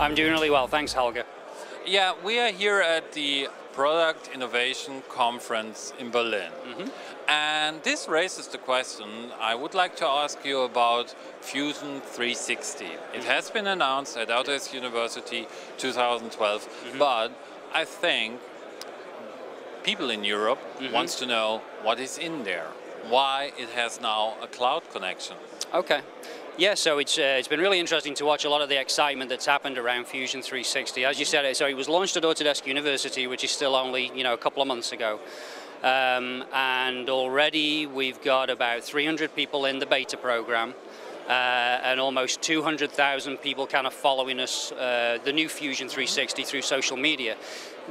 I'm doing really well, thanks Helge. Yeah, we are here at the Product Innovation Conference in Berlin. Mm -hmm. And this raises the question I would like to ask you about Fusion 360. It mm -hmm. has been announced at Autodesk University 2012, mm -hmm. but I think people in Europe mm-hmm. wants to know what is in there, why it has now a cloud connection. Okay. Yeah, so it's uh, it's been really interesting to watch a lot of the excitement that's happened around Fusion 360. As you said, so it was launched at Autodesk University, which is still only you know a couple of months ago. Um, and already we've got about 300 people in the beta program. Uh, and almost 200,000 people kind of following us, uh, the new Fusion 360 through social media.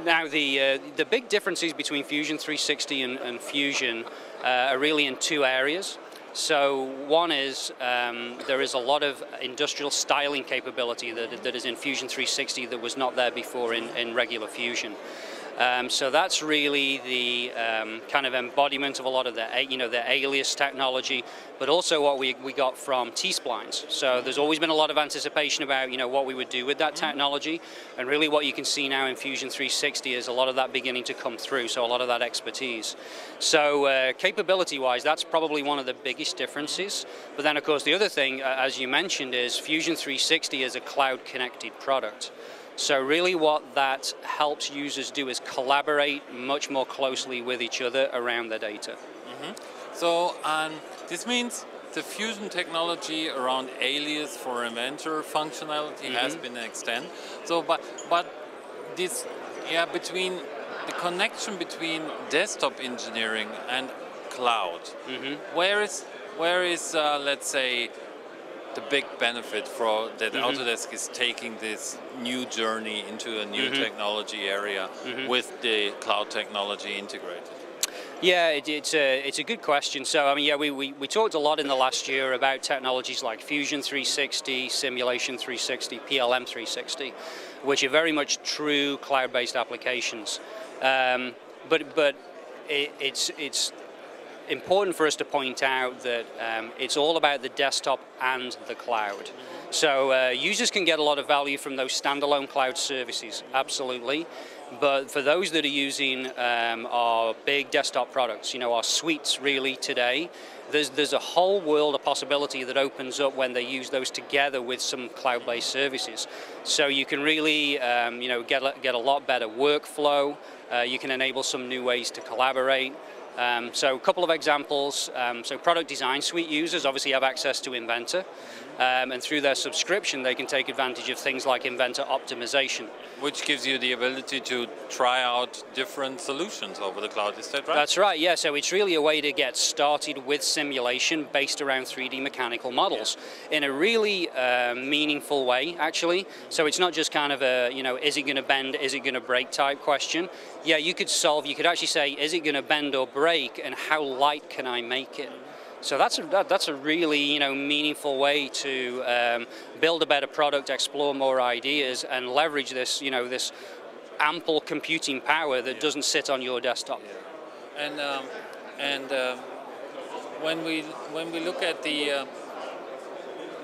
Now, the, uh, the big differences between Fusion 360 and, and Fusion uh, are really in two areas. So one is um, there is a lot of industrial styling capability that, that is in Fusion 360 that was not there before in, in regular Fusion. Um, so that's really the um, kind of embodiment of a lot of the, you know, the alias technology, but also what we, we got from T-splines. So there's always been a lot of anticipation about, you know, what we would do with that technology, and really what you can see now in Fusion 360 is a lot of that beginning to come through, so a lot of that expertise. So uh, capability-wise, that's probably one of the biggest differences. But then, of course, the other thing, uh, as you mentioned, is Fusion 360 is a cloud-connected product. So really what that helps users do is collaborate much more closely with each other around their data. Mm -hmm. So um, this means the fusion technology around alias for inventor functionality mm -hmm. has been extended. So, but but this, yeah, between the connection between desktop engineering and cloud, mm -hmm. where is where is uh, let's say the big benefit for that mm -hmm. Autodesk is taking this new journey into a new mm -hmm. technology area mm -hmm. with the cloud technology integrated? Yeah, it, it's, a, it's a good question. So, I mean, yeah, we, we, we talked a lot in the last year about technologies like Fusion 360, Simulation 360, PLM 360, which are very much true cloud-based applications. Um, but but it, it's, it's important for us to point out that um, it's all about the desktop and the cloud. So uh, users can get a lot of value from those standalone cloud services, absolutely. But for those that are using um, our big desktop products, you know, our suites really today, there's, there's a whole world of possibility that opens up when they use those together with some cloud-based services. So you can really, um, you know, get, get a lot better workflow. Uh, you can enable some new ways to collaborate. Um, so a couple of examples. Um, so product design suite users obviously have access to Inventor. Um, and through their subscription, they can take advantage of things like Inventor optimization. Which gives you the ability to try out different solutions over the cloud, is that right? That's right, yeah. So it's really a way to get started with simulation based around 3D mechanical models yeah. in a really uh, meaningful way, actually. So it's not just kind of a, you know, is it going to bend, is it going to break type question. Yeah, you could solve, you could actually say, is it going to bend or break, and how light can I make it? So that's a, that, that's a really you know meaningful way to um, build a better product, explore more ideas, and leverage this you know this ample computing power that doesn't sit on your desktop. Yeah. And um, and um, when we when we look at the uh,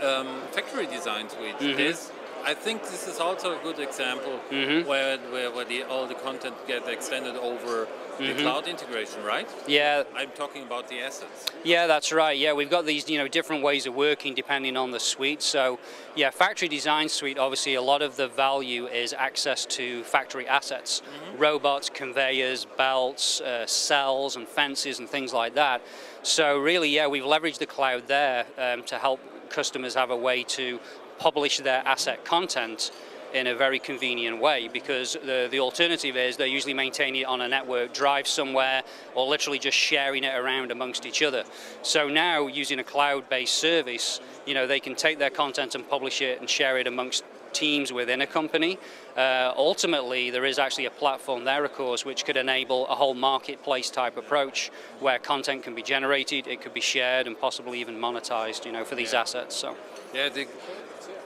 um, factory design suite, mm -hmm. I think this is also a good example mm -hmm. where where, where the, all the content get extended over the mm -hmm. cloud integration, right? Yeah. I'm talking about the assets. Yeah, that's right. Yeah, we've got these, you know, different ways of working depending on the suite. So, yeah, factory design suite, obviously a lot of the value is access to factory assets. Mm -hmm. Robots, conveyors, belts, uh, cells and fences and things like that. So really, yeah, we've leveraged the cloud there um, to help customers have a way to publish their asset content in a very convenient way because the, the alternative is they're usually maintaining it on a network drive somewhere or literally just sharing it around amongst each other. So now using a cloud-based service, you know, they can take their content and publish it and share it amongst teams within a company. Uh, ultimately, there is actually a platform there, of course, which could enable a whole marketplace type approach where content can be generated, it could be shared, and possibly even monetized, you know, for these yeah. assets. So, yeah, the,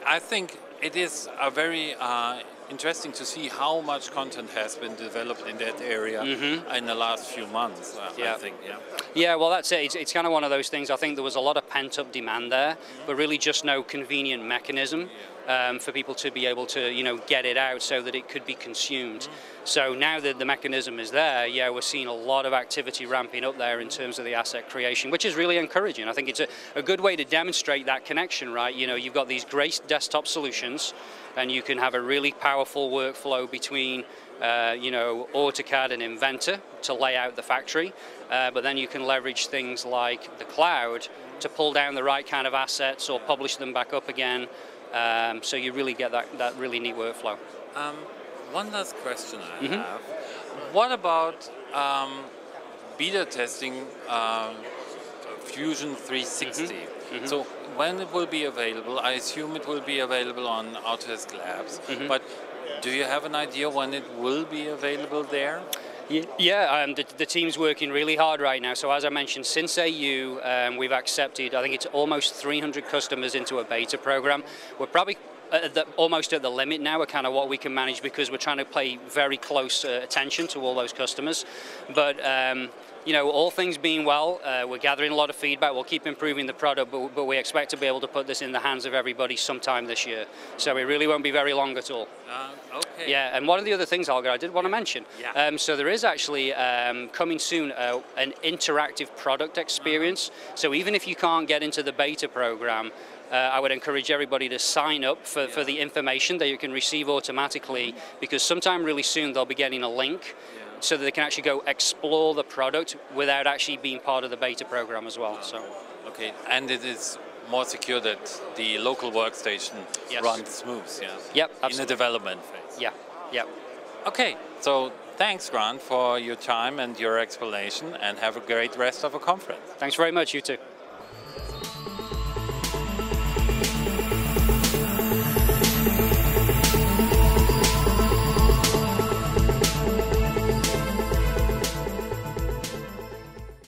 I think it is a very uh, interesting to see how much content has been developed in that area mm -hmm. in the last few months. Uh, yeah. I think, yeah. Yeah, well, that's it. It's, it's, kind of one of those things. I think there was a lot of pent up demand there, mm -hmm. but really just no convenient mechanism um, for people to be able to, you know, get it out so that it could be consumed. So now that the mechanism is there, yeah, we're seeing a lot of activity ramping up there in terms of the asset creation, which is really encouraging. I think it's a, a good way to demonstrate that connection, right? You know, you've got these great desktop solutions, and you can have a really powerful workflow between uh, you know, AutoCAD and Inventor to lay out the factory, uh, but then you can leverage things like the cloud to pull down the right kind of assets or publish them back up again. Um, so you really get that, that really neat workflow. Um, one last question I mm -hmm. have. What about um, beta testing um, Fusion 360? Mm -hmm. Mm -hmm. So when it will be available, I assume it will be available on Autodesk Labs, mm-hmm. but do you have an idea when it will be available there? Yeah, um, the, the, team's working really hard right now. So as I mentioned, since AU, um, we've accepted, I think it's almost 300 customers into a beta program. We're probably at the, almost at the limit now, of kind of what we can manage because we're trying to pay very close uh, attention to all those customers. But um, you know, all things being well, uh, we're gathering a lot of feedback. We'll keep improving the product, but, but, we expect to be able to put this in the hands of everybody sometime this year. So it really won't be very long at all. Uh, okay. Yeah, and one of the other things, Holger, I did want to mention. Yeah. Um, so there is actually um, coming soon uh, an interactive product experience. Uh-huh. So even if you can't get into the beta program, uh, I would encourage everybody to sign up for, yeah. for the information that you can receive automatically because sometime really soon they'll be getting a link yeah. So that they can actually go explore the product without actually being part of the beta program as well. So. Okay, and it is more secure that the local workstation yes. runs smooth, yeah? Yep, absolutely. In the development phase. Yeah, yep. Okay, so thanks, Grant, for your time and your explanation, and have a great rest of the conference. Thanks very much, you too.